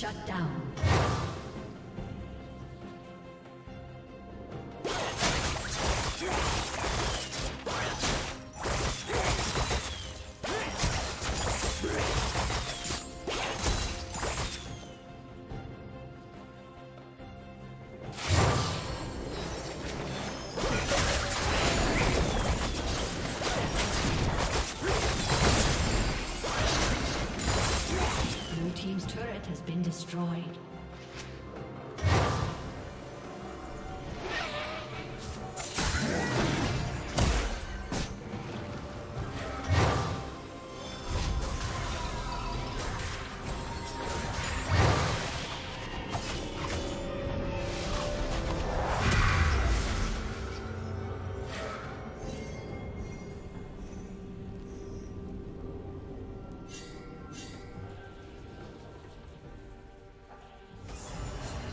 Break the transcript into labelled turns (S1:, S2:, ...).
S1: Shut down.